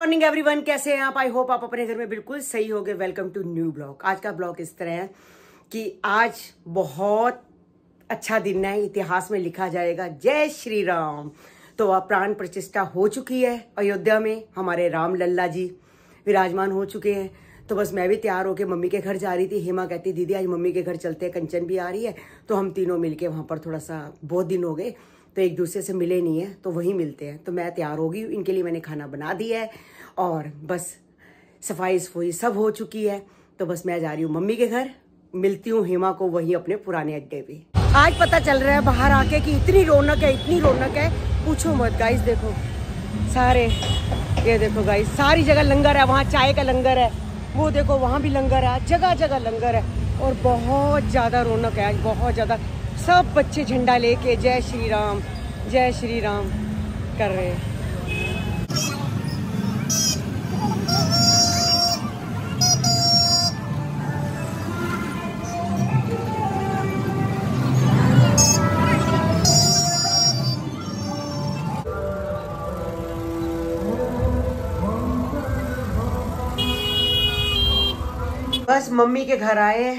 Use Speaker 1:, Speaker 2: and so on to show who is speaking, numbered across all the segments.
Speaker 1: Morning everyone कैसे हैं आप? आई होप आप अपने घर में बिल्कुल सही होगे. वेलकम टू न्यू ब्लॉग आज का ब्लॉग इस तरह है कि आज बहुत अच्छा दिन है. इतिहास में लिखा जाएगा, जय श्री राम. तो अब प्राण प्रतिष्ठा हो चुकी है अयोध्या में हमारे राम लल्ला जी विराजमान हो चुके हैं। तो बस मैं भी तैयार होकर मम्मी के घर जा रही थी। हेमा कहती, दीदी, आज मम्मी के घर चलते हैं, कंचन भी आ रही है। तो हम तीनों मिलके वहाँ पर थोड़ा सा बहुत दिन हो गए। तो एक दूसरे से मिले नहीं है तो वहीं मिलते हैं। तो मैं तैयार होगी, इनके लिए मैंने खाना बना दिया है और बस सफ़ाई सफ़ाई सब हो चुकी है। तो बस मैं जा रही हूँ मम्मी के घर, मिलती हूँ हेमा को वहीं अपने पुराने अड्डे पे। आज पता चल रहा है बाहर आके कि इतनी रौनक है, इतनी रौनक है। पूछो मत गाइस देखो। सारे, ये देखो गाइस सारी जगह लंगर है, वहाँ चाय का लंगर है। वो देखो, वहाँ भी लंगर है जगह जगह लंगर है। और बहुत ज़्यादा रौनक है आज, बहुत ज़्यादा। सब बच्चे झंडा लेके जय श्री राम, जय श्री राम कर रहे हैं। बस मम्मी के घर आए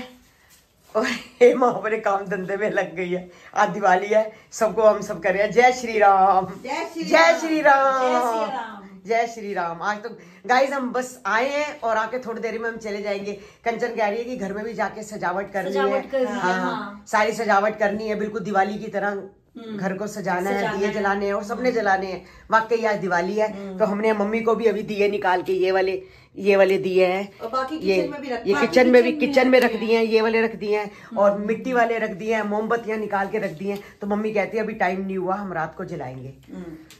Speaker 1: और हेमा अपने काम धंधे में लग गई है। आज दिवाली है सबको हम सब कर रहे हैं। जय श्री राम।
Speaker 2: जय श्री
Speaker 1: राम।
Speaker 2: जय श्री राम।
Speaker 1: जय श्री राम। आज तो गाइज़ हम बस आए हैं और आके थोड़ी देर में हम चले जाएँगे। कंचन कह रही है कि घर में भी जाके सजावट करनी
Speaker 2: सजावट
Speaker 1: है।
Speaker 2: कर हाँ,
Speaker 1: हाँ। सारी सजावट करनी है बिल्कुल दिवाली की तरह घर को सजाना है दिए जलाने हैं और सबने जलाने हैं। वाकई आज दिवाली है तो हमने मम्मी को भी अभी दिए निकाल के ये वाले ये वाले दिए हैं। ये
Speaker 2: किचन में भी रख-
Speaker 1: ये किचन में भी
Speaker 2: किचन में रख
Speaker 1: रख दिए हैं ये वाले रख दिए हैं और मिट्टी वाले रख दिए हैं मोमबत्तियाँ निकाल के रख दिए हैं। तो मम्मी कहती है अभी टाइम नहीं हुआ हम रात को जलाएँगे।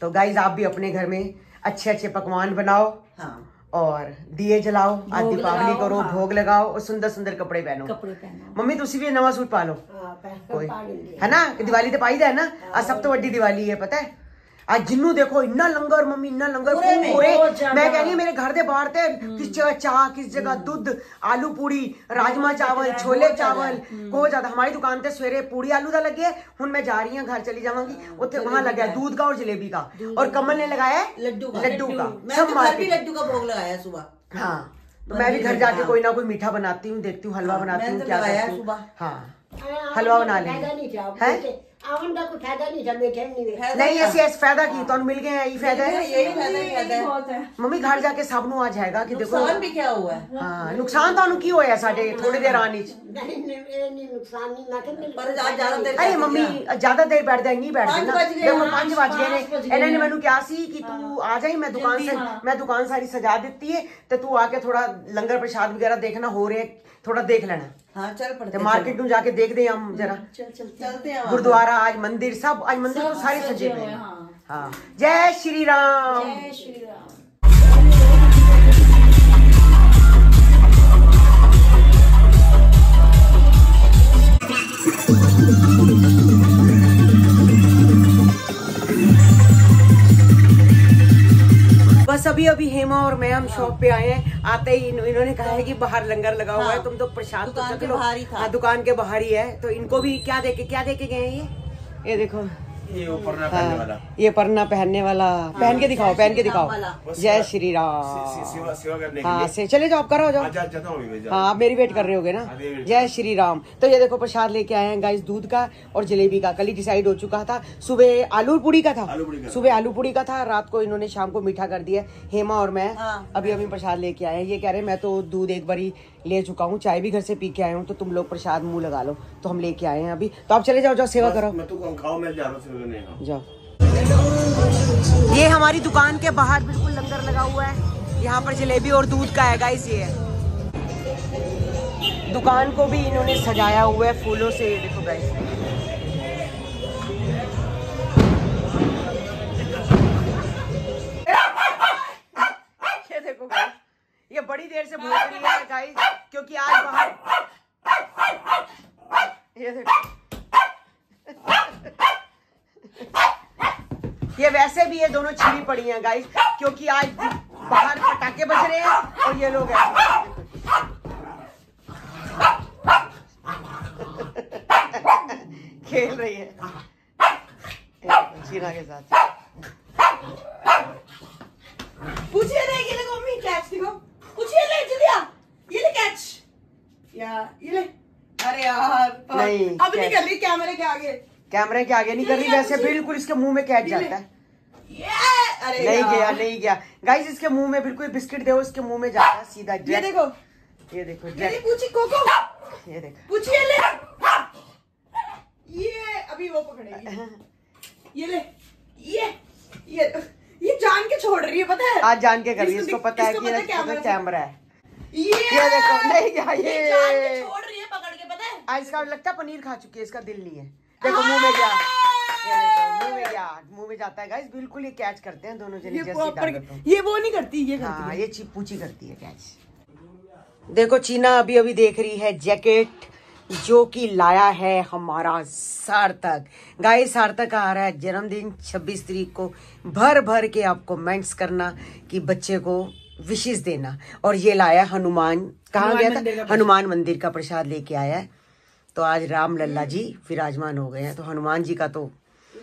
Speaker 1: तो गाइज़ आप भी अपने घर में अच्छे अच्छे पकवान बनाओ।
Speaker 2: हाँ।
Speaker 1: और दिए जलाओ आज दीपावली करो
Speaker 2: हाँ।
Speaker 1: भोग लगाओ और सुंदर सुंदर कपड़े पहनो।
Speaker 2: कपड़े पहनो।
Speaker 1: मम्मी तुम भी नवा सूट पा लो। कोई। है ना? कि दिवाली तो पाई दे है ना? आज सब तो वीडी दिवाली है पता है? आज जिन्नू देखो इन्ना लंगर मम्मी इन्ना लंगर
Speaker 2: पूरे में,
Speaker 1: पूरे। मैं कह रही मेरे घर दे बाहर ते किस जगह चाह किस जगह दूध आलू पूड़ी राजमा चावल छोले चावल बहुत ज़्यादा। हमारी दुकान ते सवेरे पूड़ी आलू दा लगे हुन मैं जा रही हूँ घर चली जावांगी। उत्थे वहाँ लगा है दूध का और जलेबी का। और कमल ने लगाया है
Speaker 2: लड्डू का।
Speaker 1: लड्डू का।
Speaker 2: मैं
Speaker 1: सब
Speaker 2: तो लड्डू का भोग लगाया सुबह।
Speaker 1: हाँ। तो मैं भी घर जाके कोई ना कोई मीठा बनाती हूँ देखती हूँ हलवा
Speaker 2: हाँ,
Speaker 1: बनाती हूँ
Speaker 2: तो
Speaker 1: क्या करती हूँ।
Speaker 2: सुबह।
Speaker 1: हाँ। हलवा बना लेंगे। हैं?
Speaker 3: का कुछ फ़ायदा नहीं था मीठे नहीं वे
Speaker 2: फ़ायदा
Speaker 1: नहीं
Speaker 2: क्या?
Speaker 1: ऐसी ऐसी फ़ायदा की तो मिल गए हैं यही फ़ायदा है।
Speaker 2: यही फ़ायदा ही। फ़ायदा है।
Speaker 1: मम्मी घर जाके सब नु आ जाएगा कि देखो।
Speaker 2: नुकसान भी क्या हुआ है?
Speaker 1: हाँ नुकसान तो की होया साडे थोड़ी देर आने च।
Speaker 3: नहीं नहीं ये नहीं नुकसान नहीं मैं तो
Speaker 2: पर आज ज़्यादा देर
Speaker 1: अरे मम्मी ज़्यादा देर बैठ जाए नहीं बैठ
Speaker 2: पाँच
Speaker 1: ना
Speaker 2: बज गए,
Speaker 1: देखो
Speaker 2: हाँ,
Speaker 1: पाँच बज गए
Speaker 2: पाँच बज
Speaker 1: ने
Speaker 2: गए
Speaker 1: इन्होंने
Speaker 2: हैं।
Speaker 1: मैनू क्या सी कि तू आ जाई मैं दुकान
Speaker 2: जल्दी,
Speaker 1: से
Speaker 2: हाँ।
Speaker 1: मैं दुकान सारी सजा देती है
Speaker 2: चल पड़ते
Speaker 1: मार्केट में जाके देख दे हम जरा।
Speaker 2: चल चलते चलते हैं
Speaker 1: गुरुद्वारा आज मंदिर सब आज मंदिर तो सारे सजे हुए हैं। हाँ। जय श्री राम।
Speaker 2: जय श्री राम।
Speaker 1: बस अभी अभी हेमा और मैं हम शॉप पे आए हैं। आते ही इन्होंने कहा है कि बाहर लंगर लगा हुआ है।
Speaker 2: हाँ।
Speaker 1: तुम तो प्रसाद तो
Speaker 2: दुकान के बाहर ही था।
Speaker 1: हाँ दुकान के बाहर ही है। तो इनको भी क्या देखे क्या देखे गए ये? ये देखो।
Speaker 4: ये ऊपर पहनने वाला।
Speaker 1: हाँ, ये परना पहनने वाला। पहन के दिखाओ पहन के दिखाओ। जय श्री राम।
Speaker 4: सेवा सेवा करने के
Speaker 1: हाँ से चले जाओ आप करो जाओ।
Speaker 4: हूँ।
Speaker 1: हाँ। आप मेरी वेट कर रहे होगे ना?
Speaker 4: हाँ, वेट
Speaker 1: जय श्री राम। तो ये देखो प्रसाद लेके आए हैं गाइस दूध का और जलेबी का। कल ही डिसाइड हो चुका था सुबह आलू पूड़ी का था। सुबह आलू पूड़ी का था रात को इन्होंने शाम को मीठा कर दिया। हेमा और मैं
Speaker 2: हाँ।
Speaker 1: अभी अभी प्रसाद लेके आए हैं। ये कह रहे हैं मैं तो दूध एक बारी ले चुका हूँ चाय भी घर से पी के आया हूँ तो तुम लोग प्रसाद मुँह लगा लो। तो हम लेके आए हैं अभी। तो आप चले जाओ जाओ सेवा करो।
Speaker 4: मैं तो खाओ मैं जा रहा हूँ।
Speaker 1: जाओ। ये हमारी दुकान के बाहर बिल्कुल लंगर लगा हुआ है। यहाँ पर जलेबी और दूध का है गाइस ये है। दुकान को भी इन्होंने सजाया हुआ है फूलों से देखो गाइस बड़ी देर से भूख रही है गाइस क्योंकि आज बाहर ये देखो। ये वैसे भी ये दोनों छिड़ी पड़ी हैं गाइस क्योंकि आज बाहर पटाखे बज रहे हैं और ये लोग ऐसे खेल रही है। चीना के साथ।
Speaker 2: पूछिए ये ले मम्मी कैच देखो पूछिए ले जल्दी आ। ये ले कैच या ये ले। अरे यार
Speaker 1: नहीं,
Speaker 2: अब नहीं कर रही कैमरे के आगे।
Speaker 1: कैमरे के आगे नहीं कर रही वैसे बिल्कुल इसके मुँह में कैच जाता है।
Speaker 2: ये अरे
Speaker 1: नहीं गया नहीं गया। गाइस इसके मुँह में बिल्कुल बिस्किट दो इसके मुँह में जाता है सीधा
Speaker 2: ये देखो
Speaker 1: ये देखो
Speaker 2: ये पूछी कोको?
Speaker 1: ये देखो।
Speaker 2: पूछिए ले। ये अभी वो पकड़ेगी। ये ले। ये ये। ये जान के छोड़ रही है पता है?
Speaker 1: आज जान के कर रही है
Speaker 2: इसको
Speaker 1: पता है कि ये
Speaker 2: कैमरा
Speaker 1: है।
Speaker 2: ये
Speaker 1: देखो नहीं गया
Speaker 2: ये जान के छोड़ रही है पकड़ के पता है?
Speaker 1: आज इसका लगता है पनीर खा चुकी है इसका दिल नहीं है। देखो मुँह में गया मुँह में गया मुँह में जाता है गाइस बिल्कुल ये कैच करते हैं दोनों जने
Speaker 2: ये
Speaker 1: जैसे हो।
Speaker 2: ये वो नहीं करती ये करती
Speaker 1: हाँ ये चिपूची करती है कैच देखो चीना अभी अभी देख रही है जैकेट जो कि लाया है हमारा सार्थक। गाय सार्थक आ रहा है जन्मदिन 26 तारीख को। भर भर के आपको कमेंट्स करना कि बच्चे को विशेष देना। और ये लाया हनुमान। कहा गया था? हनुमान मंदिर का प्रसाद लेके आया है। तो आज राम लल्ला जी विराजमान हो गए हैं। तो हनुमान जी का तो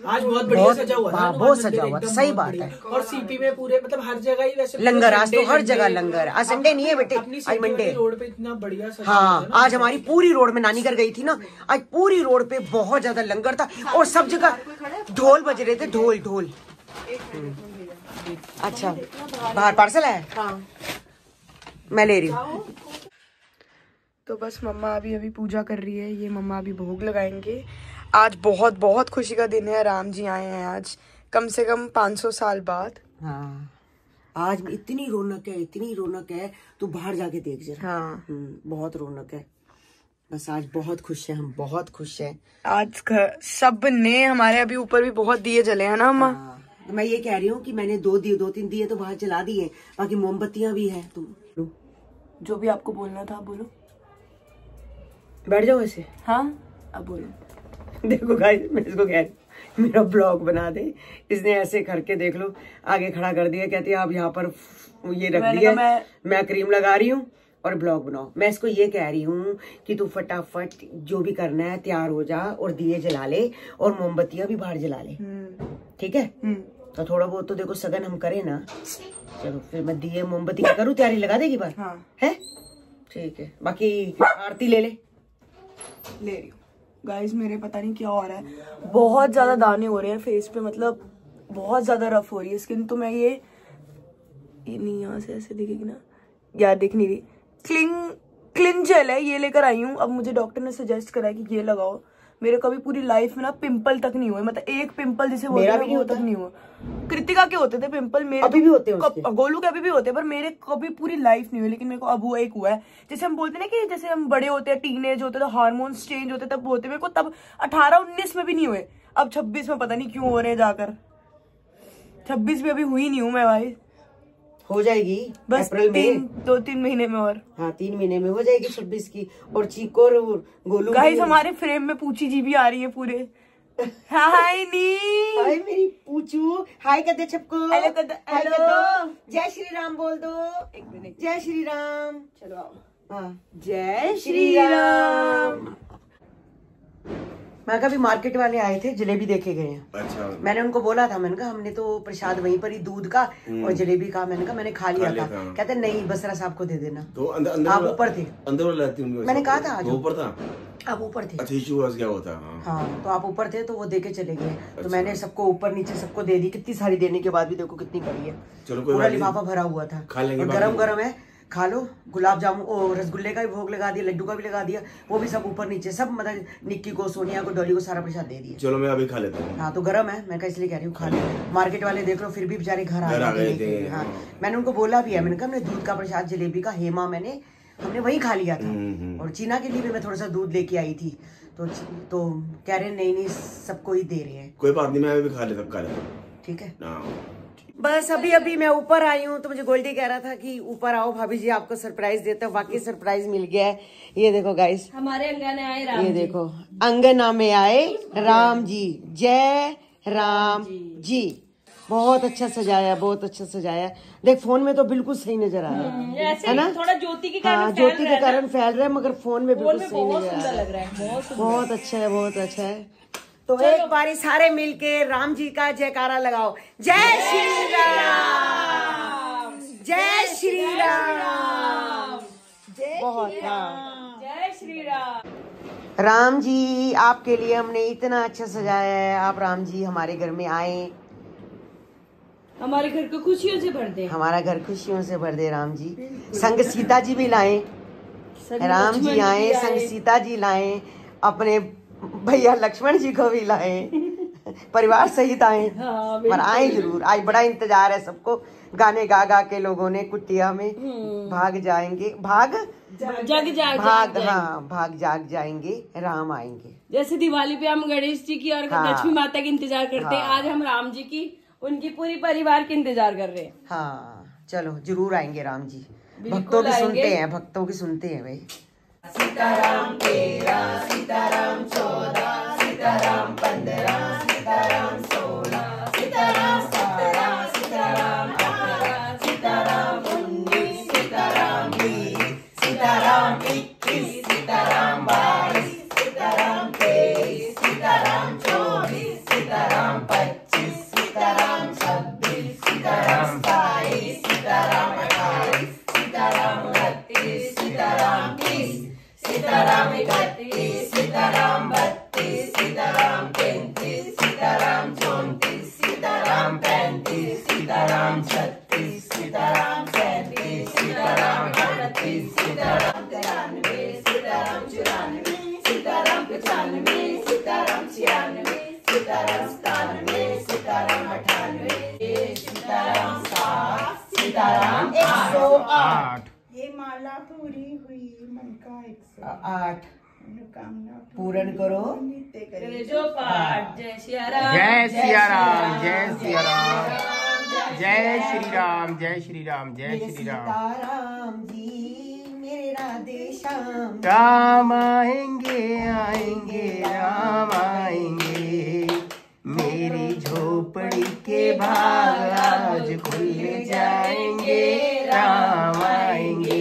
Speaker 5: आज बहुत बढ़िया सजा हुआ था।
Speaker 1: हाँ, बहुत सजा हुआ था, सही बात है।
Speaker 5: और सीपी में पूरे मतलब हर जगह ही वैसे
Speaker 1: लंगर, आज तो हर जगह लंगर। आज संडे नहीं है बेटे, आज मंडे।
Speaker 5: रोड पे इतना बढ़िया
Speaker 1: हाँ आज हमारी पूरी रोड में नानी घर गई थी ना आज पूरी रोड पे बहुत ज़्यादा लंगर था और सब जगह ढोल बज रहे थे ढोल ढोल। अच्छा बाहर। पार्सल है?
Speaker 2: हाँ।
Speaker 1: मैं ले रही हूँ।
Speaker 6: तो बस मम्मा अभी अभी पूजा कर रही है ये मम्मा अभी भोग लगाएँगे। आज बहुत बहुत खुशी का दिन है राम जी आए हैं आज। कम से कम 500 साल बाद।
Speaker 1: हाँ। आज इतनी रौनक है इतनी रौनक है तू बाहर जाके देख जरा।
Speaker 6: हाँ।
Speaker 1: हम्म, बहुत रौनक है। बस आज बहुत खुश है हम बहुत खुश हैं।
Speaker 6: आज सबने हमारे अभी ऊपर भी बहुत दिए जले हैं ना अम्मा
Speaker 1: हाँ, तो मैं ये कह रही हूँ कि मैंने दो दिए दो तीन दिए तो बाहर जला दिए बाकी मोमबत्तियाँ भी है तुम
Speaker 6: जो भी आपको बोलना था बोलो।
Speaker 1: बैठ जाओ ऐसे।
Speaker 6: हाँ अब बोलो।
Speaker 1: देखो गाइस मैं इसको कह रही हूँ, मेरा ब्लॉग बना दे। इसने ऐसे करके देख लो आगे खड़ा कर दिया कहती है आप यहाँ पर ये रख दिया
Speaker 6: मैं-
Speaker 1: मैं क्रीम लगा रही हूँ और ब्लॉग बनाओ। मैं इसको ये कह रही हूँ कि तू फटाफट जो भी करना है तैयार हो जा और दिए जला ले और मोमबत्तियाँ भी बाहर जला ले। ठीक है? तो थोड़ा बहुत तो देखो सगन हम करें ना। चलो फिर मैं दिए मोमबत्ती करूँ तैयारी लगा देगी बार?
Speaker 6: हाँ।
Speaker 1: है? ठीक है बाकी आरती ले ले।
Speaker 6: ले रही हूँ। गाइस मेरे पता नहीं क्या हो रहा है। बहुत ज़्यादा दाने हो रहे हैं फेस पे मतलब बहुत ज़्यादा रफ हो रही है स्किन तो मैं ये ये नहीं, यहाँ से ऐसे दिखेगी ना। यार, दिख नहीं रही। क्लिंग क्लिन जेल है, ये लेकर आई हूँ। अब मुझे डॉक्टर ने सजेस्ट करा है कि ये लगाओ। मेरे कभी पूरी लाइफ में ना पिंपल तक नहीं हुए मतलब एक पिंपल जिसे बोलते
Speaker 1: मेरा
Speaker 6: हैं
Speaker 1: भी नहीं
Speaker 6: वो
Speaker 1: होता।
Speaker 6: तक नहीं हुआ। कृतिका के होते थे पिंपल मेरे
Speaker 1: अभी भी होते हैं
Speaker 6: गोलू के अभी भी होते हैं पर मेरे कभी पूरी लाइफ नहीं हुई लेकिन मेरे को अब वो एक हुआ है। जैसे हम बोलते ना कि जैसे हम बड़े होते हैं टीनेज होते हैं तो हार्मोन्स चेंज होते तब होते मेरे को तब अठारह उन्नीस में भी नहीं हुए। अब छब्बीस में पता नहीं क्यों हो रहे हैं जाकर। छब्बीस में अभी हुई नहीं हूँ मैं भाई।
Speaker 1: हो जाएगी
Speaker 6: बस
Speaker 1: अप्रैल में?
Speaker 6: दो तीन महीने में और।
Speaker 1: हाँ तीन महीने में हो जाएगी छब्बीस की। और चीको और गोलू
Speaker 6: गाइस हमारे फ्रेम में पूछी जी भी आ रही है पूरे। हाय नी।
Speaker 1: हाय मेरी पूछू। हाय कर दे सबको
Speaker 6: हेलो कर। दो
Speaker 1: जय श्री राम बोल दो।
Speaker 6: एक मिनट।
Speaker 1: जय श्री राम।
Speaker 6: चलो आओ।
Speaker 1: हाँ।
Speaker 6: जय
Speaker 1: श्री राम। मैं कभी मार्केट वाले आए थे जलेबी देखे गए हैं।
Speaker 4: अच्छा।
Speaker 1: मैंने उनको बोला था मैंने कहा हमने तो प्रसाद वहीं पर ही दूध का और जलेबी का मैंने कहा मैंने खा लिया था। कहते नहीं बसरा साहब को दे देना।
Speaker 4: तो अंदर अंदर
Speaker 1: आप ऊपर थे।
Speaker 4: अंदर
Speaker 1: मैंने कहा था, आ
Speaker 4: ऊपर था?
Speaker 1: आप ऊपर थे।
Speaker 4: अच्छा क्या होता? हाँ।
Speaker 1: हाँ तो आप ऊपर थे तो वो दे के चले गए। अच्छा। तो
Speaker 4: अच्छा।
Speaker 1: मैंने सबको ऊपर नीचे सबको दे दी। कितनी सारी देने के बाद भी देखो कितनी पड़ी है।
Speaker 4: चलो कोई
Speaker 1: पूरा। लिफाफा भरा हुआ था।
Speaker 4: खा लेंगे
Speaker 1: गरम गरम है। खा लो गुलाब जामुन ओ रसगुल्ले का भी भोग लगा दिया लड्डू का भी लगा दिया वो भी सब ऊपर नीचे सब मतलब निक्की को सोनिया को डॉली को सारा प्रसाद दे दिया।
Speaker 4: चलो मैं अभी खा लेता हूँ।
Speaker 1: हाँ तो गर्म है मैं इसलिए कह रही हूँ खा लो। मार्केट वाले देख लो फिर भी बेचारे घर आ गए।
Speaker 4: थे,
Speaker 1: हाँ। मैंने उनको बोला भी है मैंने कहा हमने दूध का प्रसाद जलेबी का हेमा मैंने हमने वही खा लिया था।
Speaker 4: हम्म, हम्म।
Speaker 1: और चीना के लिए भी मैं थोड़ा सा दूध लेके आई थी। तो तो कह रहे नहीं नहीं सबको ही दे रहे हैं।
Speaker 4: कोई बात नहीं मैं अभी खा लेता खा लेता
Speaker 1: ठीक है?
Speaker 4: हाँ।
Speaker 1: बस अभी अभी मैं ऊपर आई हूँ तो मुझे गोल्डी कह रहा था कि ऊपर आओ भाभी जी आपको सरप्राइज़ देते हैं वाकई सरप्राइज़ मिल गया है। ये देखो गाइस
Speaker 2: हमारे अंगने आए राम
Speaker 1: ये देखो अंगना में आए राम जी। जय राम जी। बहुत अच्छा सजाया बहुत अच्छा सजाया। देख फ़ोन में तो बिल्कुल सही नज़र आ रहा है। है ना?
Speaker 2: थोड़ा ज्योति के
Speaker 1: हाँ
Speaker 2: कारण
Speaker 1: ज्योति के कारण फैल रहा है मगर फ़ोन में बिल्कुल सही नज़र आ रहा है।
Speaker 2: लग रहा है बहुत
Speaker 1: अच्छा है बहुत अच्छा है। तो एक बारी सारे मिलके राम जी का जयकारा लगाओ। जय श्री राम। जय श्री राम। बहुत हाँ।
Speaker 6: जय श्री राम।
Speaker 1: राम जी आपके लिए हमने इतना अच्छा सजाया है। आप राम जी हमारे घर में आए।
Speaker 6: हमारे घर को खुशियों से भर दे।
Speaker 1: हमारा घर खुशियों से भर दे राम जी। संग सीता जी भी लाए। राम जी आए संग सीता जी लाए। अपने भैया लक्ष्मण जी को भी लाए परिवार सहित आए।
Speaker 6: हाँ,
Speaker 1: पर आए ज़रूर। आज बड़ा इंतज़ार है सबको। गाने गा गा के लोगों ने कुटिया में
Speaker 6: हम्म।
Speaker 1: भाग जाएँगे। भाग?
Speaker 6: जग जाग
Speaker 1: भाग
Speaker 6: जाग।
Speaker 1: हाँ भाग जाग जाएँगे राम आएँगे।
Speaker 6: जैसे दिवाली पे हम गणेश जी की और
Speaker 1: हाँ।
Speaker 6: लक्ष्मी माता की इंतज़ार करते हैं।
Speaker 1: हाँ।
Speaker 6: आज हम राम जी की उनकी पूरी परिवार की इंतज़ार कर रहे हैं।
Speaker 1: हाँ चलो ज़रूर आएँगे राम जी। भक्तों की सुनते हैं भक्तों की सुनते हैं भाई।
Speaker 2: सीताराम सीता सीताराम चौदह सीताराम पंद्रह सीताराम सोलह पूरी हुई मन का एक सौ।
Speaker 1: आठ।
Speaker 2: मनोकामना
Speaker 1: पूर्ण करो।
Speaker 2: नित्य
Speaker 6: जो पाठ। जय सिया राम।
Speaker 5: जय सिया राम जय सिया राम। जय श्री राम जय श्री राम जय श्री राम।
Speaker 1: सीताराम जी मेरे राधे श्याम
Speaker 5: राम आएँगे आएँगे राम आएँगे। मेरी झोपड़ी के भाग आज खुल जाएँगे। राम आएँगे।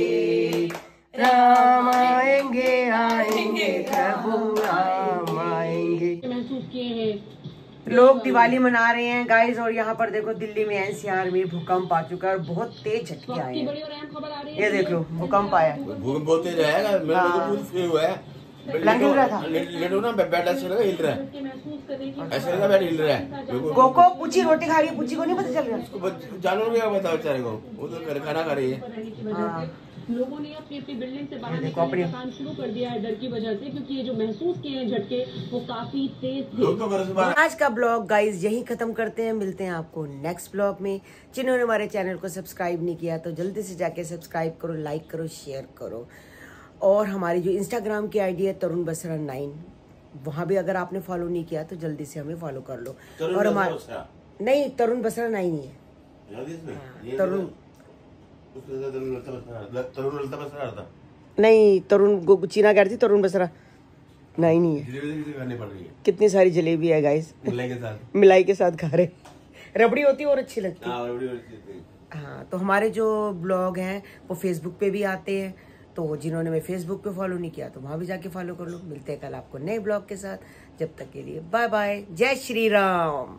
Speaker 5: राम आएँगे आएँगे प्रभु राम आएँगे।
Speaker 1: लोग दिवाली मना रहे हैं गाइस और यहाँ पर देखो दिल्ली में एनसीआर में भूकंप आ चुका है और बहुत तेज झटके आए हैं। ये देख लो भूकंप आया।
Speaker 4: भूकंप बहुत तेज आएगा मेरे को तो पूरी फील हुआ है।
Speaker 1: रहा था?
Speaker 4: लेट लेट ना बेड ऐसे लगा हिल रहा है। ऐसे लगा बेड हिल रहा है।
Speaker 1: कोको पूछी रोटी खा रही है पूछी को नहीं पता चल रहा?
Speaker 4: उसको जानवर क्या पता बेचारे को? वो तो खाना खा रही है।
Speaker 1: हाँ।
Speaker 7: लोगों ने अपनी अपनी बिल्डिंग से बाहर निकलने का काम शुरू कर दिया है डर की वजह से क्योंकि ये जो महसूस किए हैं झटके वो काफ़ी तेज थे।
Speaker 4: तो
Speaker 1: आज का ब्लॉग गाइस यही खत्म करते हैं। मिलते हैं आपको नेक्स्ट ब्लॉग में। जिन्होंने हमारे चैनल को सब्सक्राइब नहीं किया तो जल्दी से जाके सब्सक्राइब करो लाइक करो शेयर करो। और हमारी जो इंस्टाग्राम की आईडी है तरुण बसरा नाइन वहाँ भी अगर आपने फॉलो नहीं किया तो जल्दी से हमें फॉलो कर लो। और हमारा नहीं तरुण बसरा नाइन ही है।
Speaker 4: याद है
Speaker 1: तरुण। नहीं, तरुण चीना कह रही थी, तरुण बसरा। नाइन ही है। कितनी सारी जलेबी है गाइस
Speaker 4: मिलाई के साथ
Speaker 1: खा रहे। रबड़ी होती है और अच्छी लगती है। हाँ तो हमारे जो ब्लॉग हैं, वो फेसबुक पे भी आते हैं। तो जिन्होंने मैं फेसबुक पे फॉलो नहीं किया तो वहाँ भी जाके फॉलो कर लो। मिलते हैं कल आपको नए ब्लॉग के साथ। जब तक के लिए बाय बाय जय श्री राम।